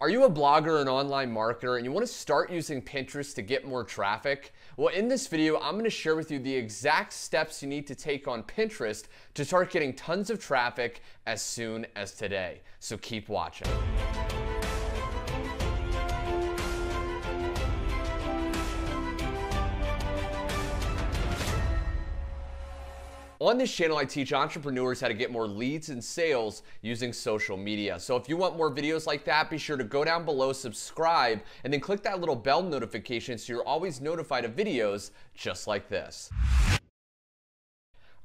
Are you a blogger or an online marketer and you want to start using Pinterest to get more traffic? Well, in this video, I'm going to share with you the exact steps you need to take on Pinterest to start getting tons of traffic as soon as today. So keep watching. On this channel, I teach entrepreneurs how to get more leads and sales using social media. So if you want more videos like that, be sure to go down below, subscribe, and then click that little bell notification so you're always notified of videos just like this.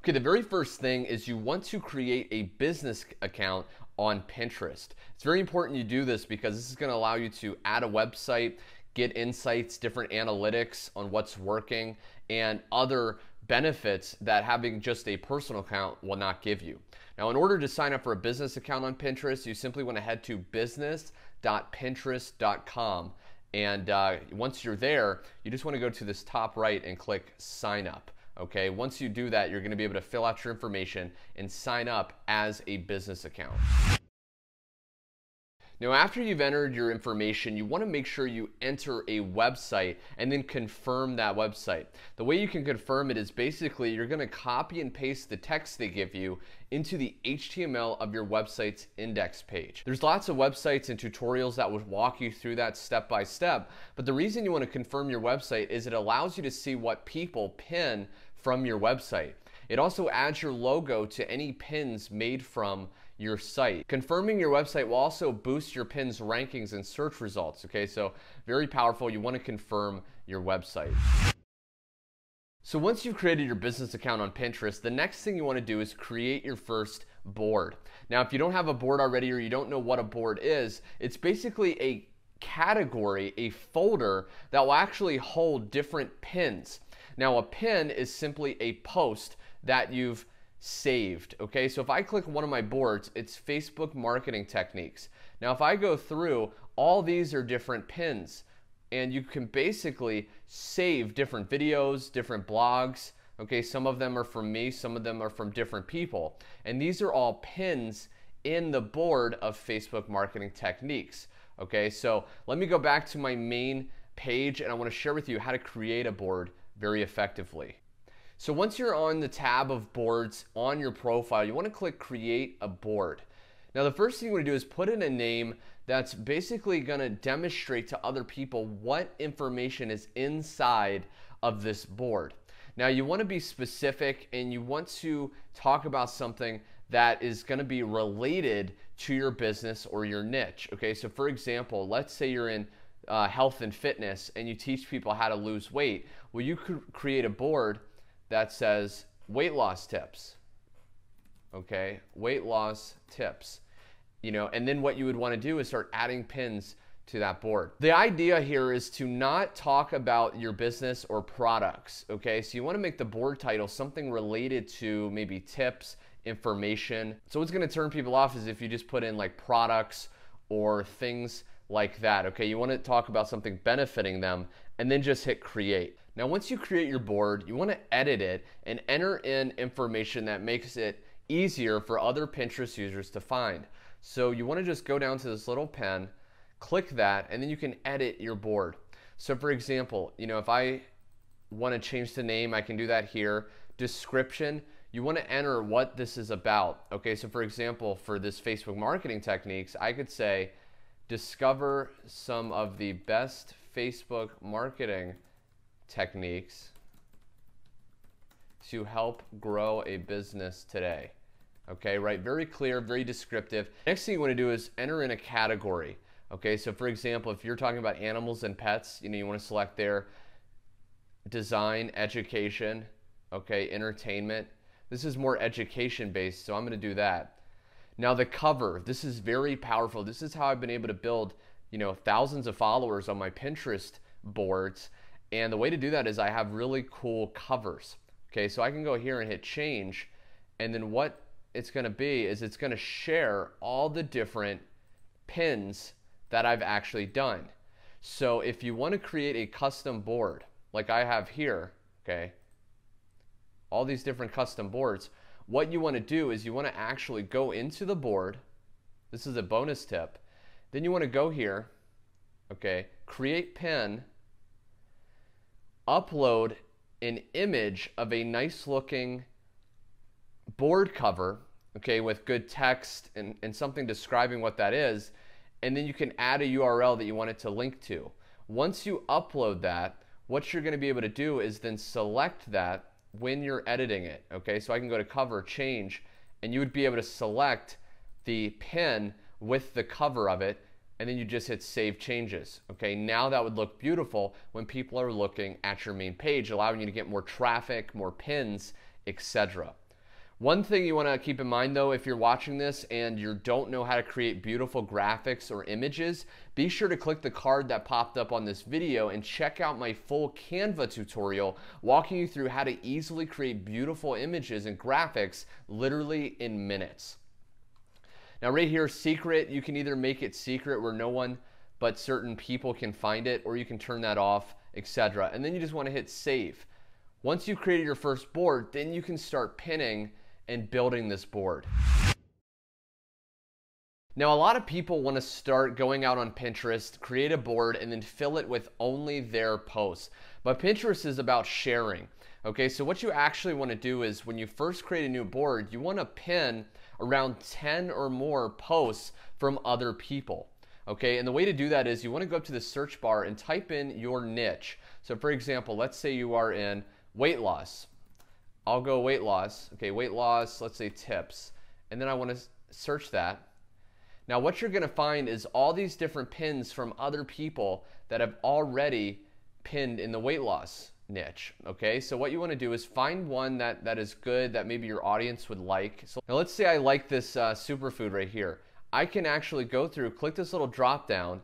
Okay, the very first thing is you want to create a business account on Pinterest. It's very important you do this because this is going to allow you to add a website, get insights, different analytics on what's working, and other benefits that having just a personal account will not give you. Now, in order to sign up for a business account on Pinterest, you simply want to head to business.pinterest.com. And uh, once you're there, you just want to go to this top right and click sign up. Okay, once you do that, you're going to be able to fill out your information and sign up as a business account. Now, after you've entered your information, you want to make sure you enter a website and then confirm that website. The way you can confirm it is basically you're going to copy and paste the text they give you into the HTML of your website's index page. There's lots of websites and tutorials that would walk you through that step by step, but the reason you want to confirm your website is it allows you to see what people pin from your website. It also adds your logo to any pins made from your site. Confirming your website will also boost your pin's rankings and search results. Okay, so very powerful. You want to confirm your website. So once you've created your business account on Pinterest, the next thing you want to do is create your first board. Now, if you don't have a board already or you don't know what a board is, it's basically a category, a folder that will actually hold different pins. Now, a pin is simply a post that you've saved. Okay, so if I click one of my boards, it's Facebook marketing techniques. Now, if I go through, all these are different pins, and you can basically save different videos, different blogs. Okay, some of them are from me, some of them are from different people. And these are all pins in the board of Facebook marketing techniques. Okay, so let me go back to my main page and I want to share with you how to create a board very effectively. So once you're on the tab of boards on your profile, you want to click create a board. Now the first thing you want to do is put in a name that's basically going to demonstrate to other people what information is inside of this board. Now you want to be specific and you want to talk about something that is going to be related to your business or your niche. Okay, so for example, let's say you're in uh, health and fitness and you teach people how to lose weight. Well, you could create a board that says weight loss tips. Okay, weight loss tips. You know, and then what you would want to do is start adding pins to that board. The idea here is to not talk about your business or products, okay? So you want to make the board title something related to maybe tips, information. So what's going to turn people off is if you just put in like products or things like that, okay? You want to talk about something benefiting them and then just hit create. Now, once you create your board, you want to edit it and enter in information that makes it easier for other Pinterest users to find. So you want to just go down to this little pen, click that, and then you can edit your board. So for example, you know, if I want to change the name, I can do that here. Description, you want to enter what this is about. Okay, so for example, for this Facebook marketing techniques, I could say, discover some of the best Facebook marketing techniques to help grow a business today. Okay, right? Very clear, very descriptive. Next thing you want to do is enter in a category. Okay, so for example, if you're talking about animals and pets, you know, you want to select their design, education, okay, entertainment. This is more education based, so I'm going to do that. Now the cover, this is very powerful. This is how I've been able to build, you know, thousands of followers on my Pinterest boards and the way to do that is I have really cool covers. Okay, so I can go here and hit change. And then what it's going to be is it's going to share all the different pins that I've actually done. So if you want to create a custom board, like I have here, okay, all these different custom boards, what you want to do is you want to actually go into the board. This is a bonus tip Then you want to go here, okay, create pin, upload an image of a nice looking board cover, okay, with good text and, and something describing what that is, and then you can add a URL that you want it to link to. Once you upload that, what you're going to be able to do is then select that when you're editing it. Okay, so I can go to cover, change, and you would be able to select the pin with the cover of it, and then you just hit save changes. Okay, now that would look beautiful when people are looking at your main page, allowing you to get more traffic, more pins, etc. One thing you want to keep in mind though, if you're watching this and you don't know how to create beautiful graphics or images, be sure to click the card that popped up on this video and check out my full Canva tutorial walking you through how to easily create beautiful images and graphics literally in minutes. Now right here, secret, you can either make it secret where no one but certain people can find it, or you can turn that off, etc. And then you just want to hit save. Once you've created your first board, then you can start pinning and building this board. Now, a lot of people want to start going out on Pinterest, create a board, and then fill it with only their posts. But Pinterest is about sharing. Okay, so what you actually want to do is when you first create a new board, you want to pin around 10 or more posts from other people. Okay, and the way to do that is you want to go up to the search bar and type in your niche. So, for example, let's say you are in weight loss. I'll go weight loss. Okay, weight loss, let's say tips. And then I want to search that. Now, what you're going to find is all these different pins from other people that have already pinned in the weight loss niche. Okay, so what you want to do is find one that, that is good that maybe your audience would like. So now let's say I like this uh, superfood right here. I can actually go through, click this little drop down.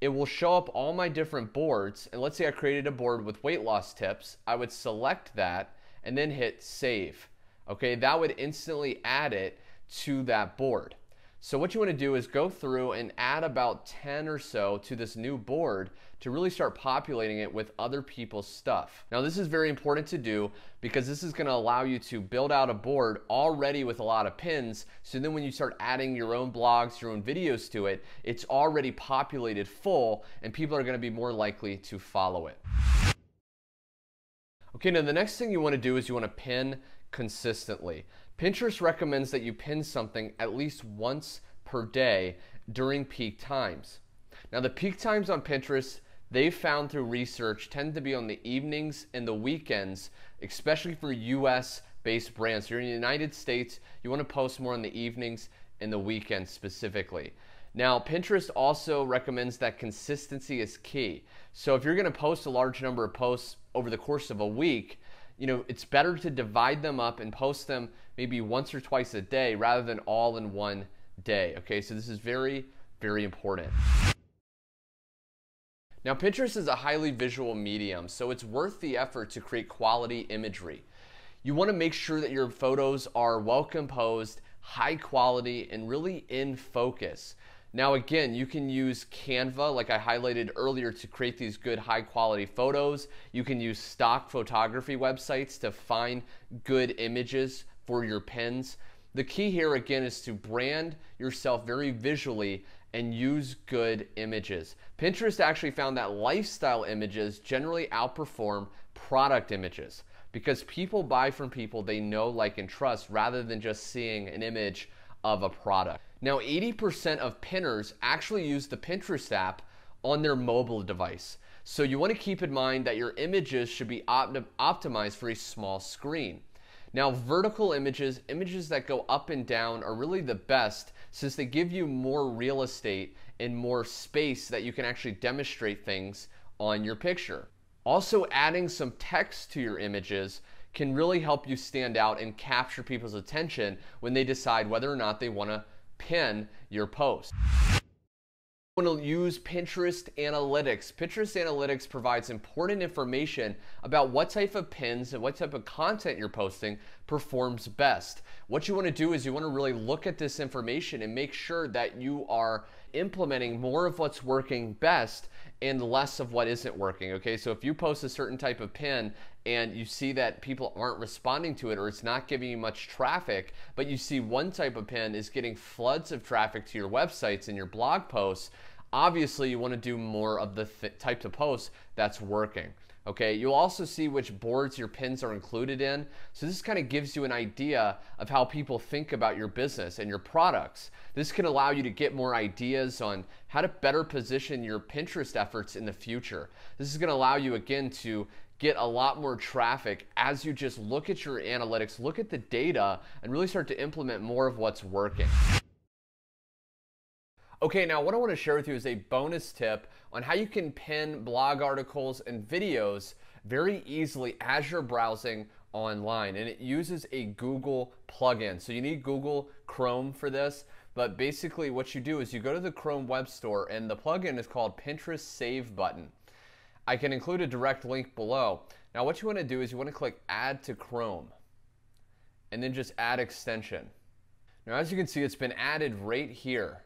It will show up all my different boards. And let's say I created a board with weight loss tips. I would select that and then hit save. Okay, that would instantly add it to that board. So what you want to do is go through and add about 10 or so to this new board to really start populating it with other people's stuff. Now this is very important to do because this is going to allow you to build out a board already with a lot of pins. So then when you start adding your own blogs, your own videos to it, it's already populated full and people are going to be more likely to follow it. Okay, now the next thing you want to do is you want to pin consistently. Pinterest recommends that you pin something at least once per day during peak times. Now the peak times on Pinterest, they've found through research tend to be on the evenings and the weekends, especially for US based brands. Here in the United States, you want to post more on the evenings and the weekends specifically. Now, Pinterest also recommends that consistency is key. So if you're going to post a large number of posts over the course of a week, you know, it's better to divide them up and post them maybe once or twice a day rather than all in one day. Okay, so this is very, very important. Now, Pinterest is a highly visual medium, so it's worth the effort to create quality imagery. You want to make sure that your photos are well composed, high quality, and really in focus. Now again, you can use Canva like I highlighted earlier to create these good high quality photos. You can use stock photography websites to find good images for your pins. The key here again is to brand yourself very visually and use good images. Pinterest actually found that lifestyle images generally outperform product images because people buy from people they know, like, and trust rather than just seeing an image of a product. Now, 80% of pinners actually use the Pinterest app on their mobile device. So you want to keep in mind that your images should be optimized for a small screen. Now, vertical images, images that go up and down, are really the best since they give you more real estate and more space that you can actually demonstrate things on your picture. Also, adding some text to your images can really help you stand out and capture people's attention when they decide whether or not they want to pin your post. Want to use Pinterest Analytics. Pinterest Analytics provides important information about what type of pins and what type of content you're posting performs best. What you want to do is you want to really look at this information and make sure that you are implementing more of what's working best and less of what isn't working. Okay, so if you post a certain type of pin and you see that people aren't responding to it or it's not giving you much traffic, but you see one type of pin is getting floods of traffic to your websites and your blog posts, obviously you want to do more of the th- types of posts that's working. Okay, you'll also see which boards your pins are included in. So this kind of gives you an idea of how people think about your business and your products. This can allow you to get more ideas on how to better position your Pinterest efforts in the future. This is going to allow you again to get a lot more traffic as you just look at your analytics, look at the data, and really start to implement more of what's working. Okay, now what I want to share with you is a bonus tip on how you can pin blog articles and videos very easily as you're browsing online. And it uses a Google plugin. So you need Google Chrome for this. But basically, what you do is you go to the Chrome Web Store, and the plugin is called Pinterest Save Button. I can include a direct link below. Now, what you want to do is you want to click Add to Chrome, and then just Add Extension. Now, as you can see, it's been added right here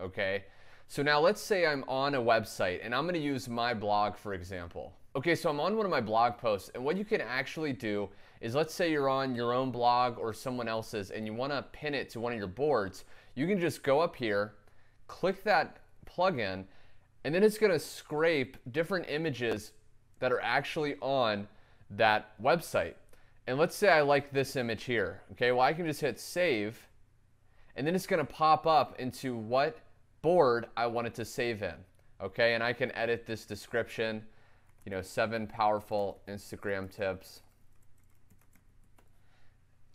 okay? So now let's say I'm on a website and I'm gonna use my blog for example. Okay, so I'm on one of my blog posts and what you can actually do is let's say you're on your own blog or someone else's and you wanna pin it to one of your boards, you can just go up here, click that plugin, and then it's gonna scrape different images that are actually on that website. And let's say I like this image here. Okay, well I can just hit save and then it's gonna pop up into what board I wanted to save in. Okay, and I can edit this description, you know, seven powerful Instagram tips.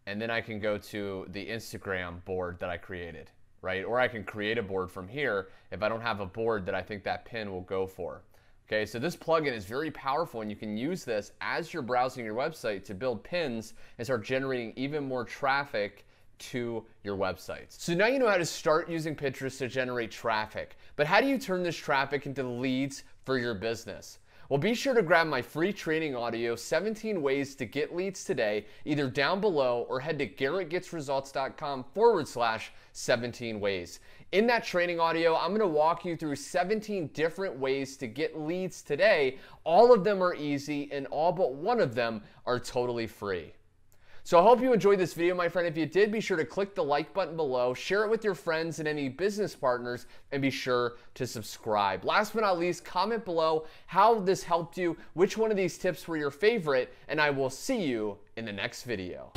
And then I can go to the Instagram board that I created, right? Or I can create a board from here if I don't have a board that I think that pin will go for. Okay, so this plugin is very powerful and you can use this as you're browsing your website to build pins and start generating even more traffic to your websites. So now you know how to start using Pinterest to generate traffic, but how do you turn this traffic into leads for your business? Well, be sure to grab my free training audio, 17 ways to get leads today, either down below or head to garrettgetsresults.com forward slash 17 ways. In that training audio, I'm gonna walk you through 17 different ways to get leads today. All of them are easy and all but one of them are totally free. So I hope you enjoyed this video, my friend. If you did, be sure to click the like button below, share it with your friends and any business partners, and be sure to subscribe. Last but not least, comment below how this helped you, which one of these tips were your favorite, and I will see you in the next video.